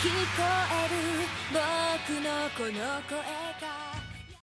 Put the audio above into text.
聞こえる僕のこの声が